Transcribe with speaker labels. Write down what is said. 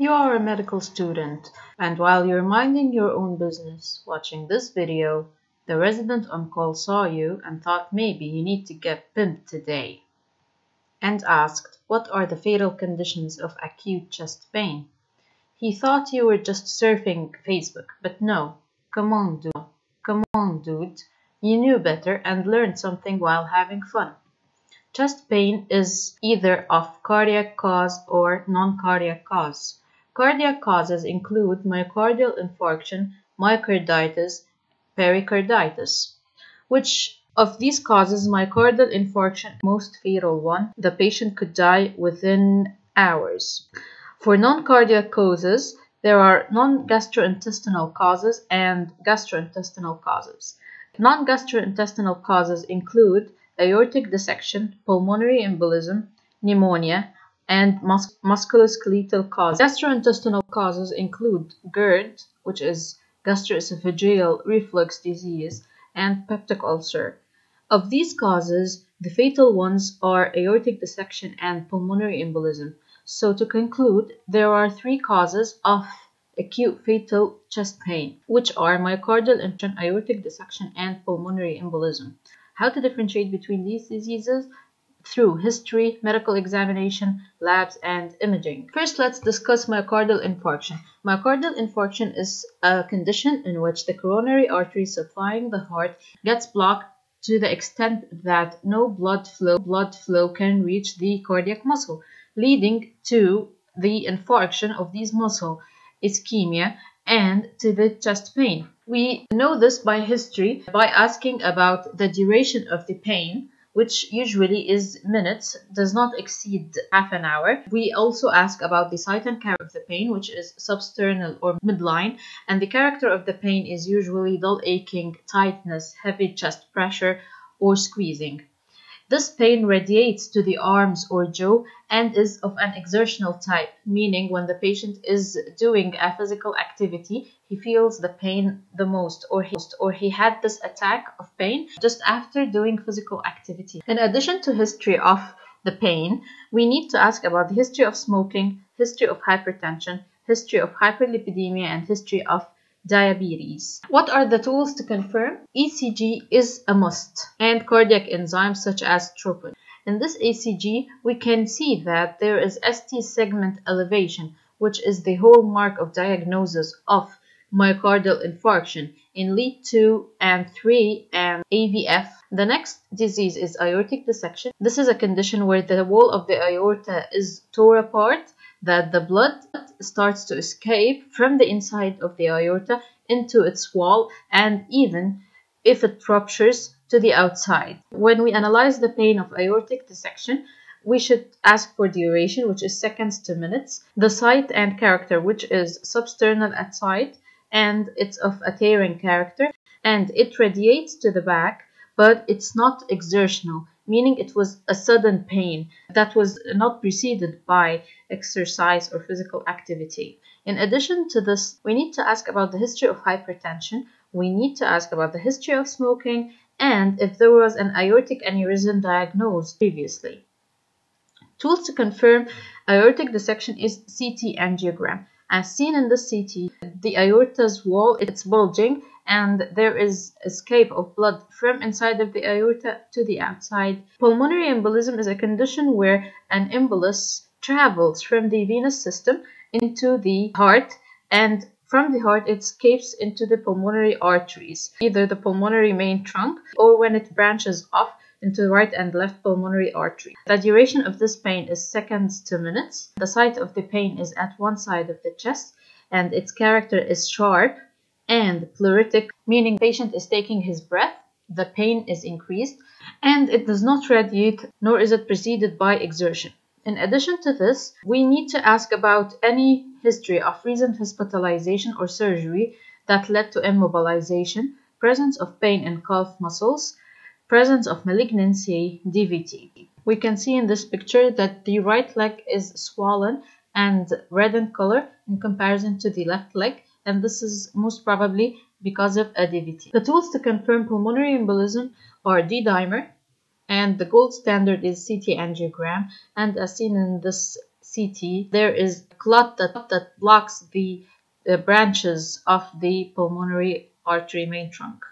Speaker 1: You are a medical student, and while you're minding your own business watching this video, the resident on call saw you and thought maybe you need to get pimped today, and asked what are the fatal conditions of acute chest pain. He thought you were just surfing Facebook, but no, come on, dude, come on, dude, you knew better and learned something while having fun. Chest pain is either of cardiac cause or non-cardiac cause. Cardiac causes include myocardial infarction, myocarditis, pericarditis. Which of these causes myocardial infarction most fatal one? The patient could die within hours. For non-cardiac causes, there are non-gastrointestinal causes and gastrointestinal causes. Non-gastrointestinal causes include aortic dissection, pulmonary embolism, pneumonia, and mus musculoskeletal causes. Gastrointestinal causes include GERD, which is gastroesophageal reflux disease, and peptic ulcer. Of these causes, the fatal ones are aortic dissection and pulmonary embolism. So to conclude, there are three causes of acute fatal chest pain, which are myocardial infarction, aortic dissection, and pulmonary embolism. How to differentiate between these diseases? Through history, medical examination, labs, and imaging. First, let's discuss myocardial infarction. Myocardial infarction is a condition in which the coronary artery supplying the heart gets blocked to the extent that no blood flow, blood flow can reach the cardiac muscle, leading to the infarction of these muscle, ischemia, and to the chest pain. We know this by history by asking about the duration of the pain which usually is minutes, does not exceed half an hour. We also ask about the site and character of the pain, which is substernal or midline, and the character of the pain is usually dull aching, tightness, heavy chest pressure, or squeezing. This pain radiates to the arms or jaw and is of an exertional type, meaning when the patient is doing a physical activity, he feels the pain the most or he, or he had this attack of pain just after doing physical activity. In addition to history of the pain, we need to ask about the history of smoking, history of hypertension, history of hyperlipidemia, and history of diabetes. What are the tools to confirm? ECG is a must and cardiac enzymes such as troponin. In this ECG, we can see that there is ST segment elevation, which is the hallmark of diagnosis of myocardial infarction in lead 2 and 3 and AVF. The next disease is aortic dissection. This is a condition where the wall of the aorta is tore apart that the blood starts to escape from the inside of the aorta into its wall and even if it ruptures to the outside. When we analyze the pain of aortic dissection, we should ask for duration, which is seconds to minutes, the site and character, which is substernal at site, and it's of a tearing character, and it radiates to the back, but it's not exertional, meaning it was a sudden pain that was not preceded by exercise or physical activity. In addition to this, we need to ask about the history of hypertension, we need to ask about the history of smoking, and if there was an aortic aneurysm diagnosed previously. Tools to confirm aortic dissection is CT angiogram. As seen in the CT, the aorta's wall is bulging and there is escape of blood from inside of the aorta to the outside. Pulmonary embolism is a condition where an embolus travels from the venous system into the heart and from the heart it escapes into the pulmonary arteries, either the pulmonary main trunk or when it branches off into the right and left pulmonary artery. The duration of this pain is seconds to minutes. The site of the pain is at one side of the chest and its character is sharp and pleuritic, meaning patient is taking his breath, the pain is increased, and it does not radiate nor is it preceded by exertion. In addition to this, we need to ask about any history of recent hospitalization or surgery that led to immobilization, presence of pain in calf muscles, presence of malignancy, DVT. We can see in this picture that the right leg is swollen and red in color in comparison to the left leg and this is most probably because of a The tools to confirm pulmonary embolism are D-dimer and the gold standard is CT angiogram and as seen in this CT, there is a clot that, that blocks the, the branches of the pulmonary artery main trunk.